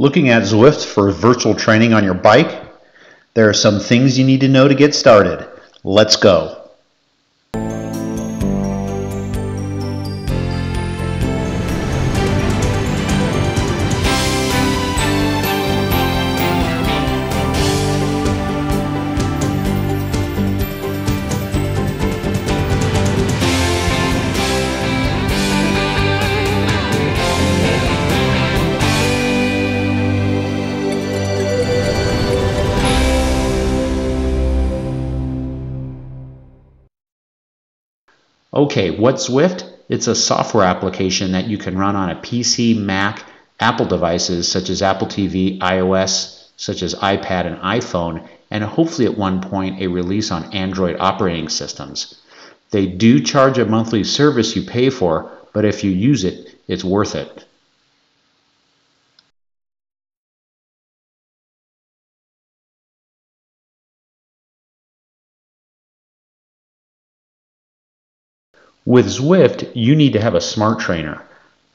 Looking at Zwift for virtual training on your bike? There are some things you need to know to get started. Let's go. Okay, what's Zwift? It's a software application that you can run on a PC, Mac, Apple devices such as Apple TV, iOS, such as iPad and iPhone, and hopefully at one point a release on Android operating systems. They do charge a monthly service you pay for, but if you use it, it's worth it. With Zwift, you need to have a smart trainer.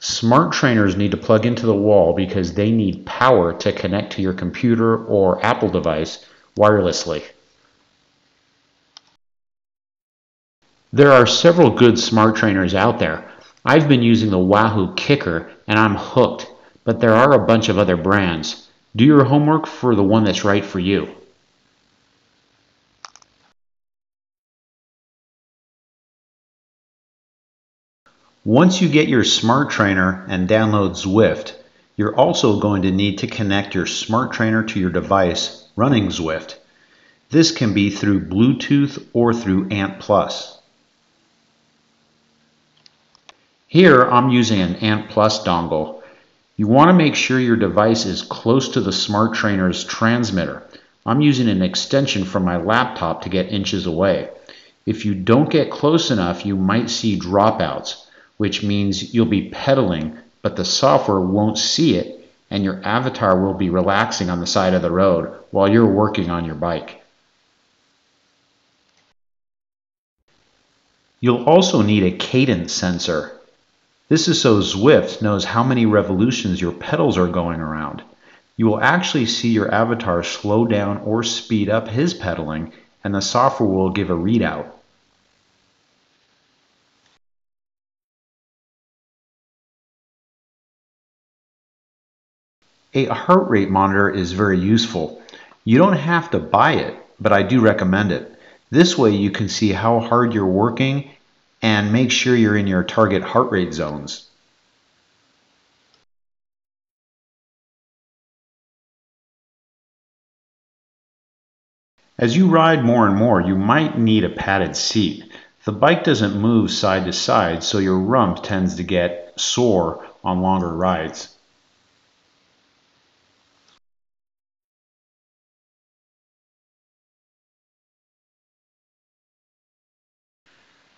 Smart trainers need to plug into the wall because they need power to connect to your computer or Apple device wirelessly. There are several good smart trainers out there. I've been using the Wahoo Kickr and I'm hooked, but there are a bunch of other brands. Do your homework for the one that's right for you. Once you get your smart trainer and download Zwift, you're also going to need to connect your smart trainer to your device running Zwift. This can be through Bluetooth or through ANT+. Here I'm using an ANT Plus dongle. You want to make sure your device is close to the smart trainer's transmitter. I'm using an extension from my laptop to get inches away. If you don't get close enough, you might see dropouts which means you'll be pedaling, but the software won't see it, and your avatar will be relaxing on the side of the road while you're working on your bike. You'll also need a cadence sensor. This is so Zwift knows how many revolutions your pedals are going around. You will actually see your avatar slow down or speed up his pedaling, and the software will give a readout. A heart rate monitor is very useful. You don't have to buy it, but I do recommend it. This way you can see how hard you're working and make sure you're in your target heart rate zones. As you ride more and more, you might need a padded seat. The bike doesn't move side to side, so your rump tends to get sore on longer rides.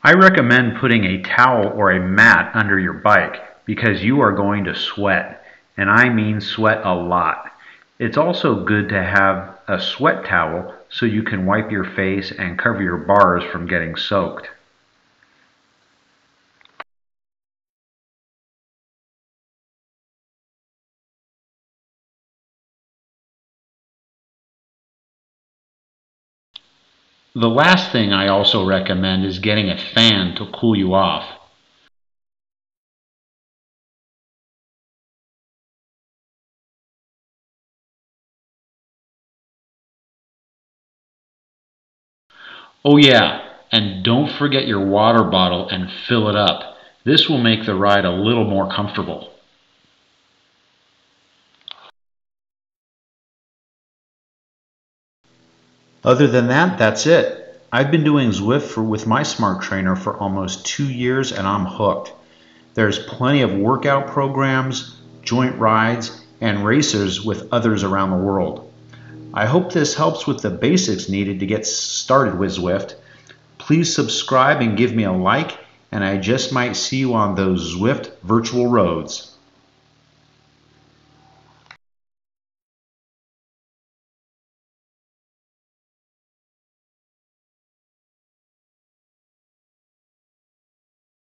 I recommend putting a towel or a mat under your bike because you are going to sweat, and I mean sweat a lot. It's also good to have a sweat towel so you can wipe your face and cover your bars from getting soaked. The last thing I also recommend is getting a fan to cool you off. Oh yeah, and don't forget your water bottle and fill it up. This will make the ride a little more comfortable. Other than that, that's it. I've been doing Zwift for, with my smart trainer for almost two years and I'm hooked. There's plenty of workout programs, joint rides, and races with others around the world. I hope this helps with the basics needed to get started with Zwift. Please subscribe and give me a like, and I just might see you on those Zwift virtual roads.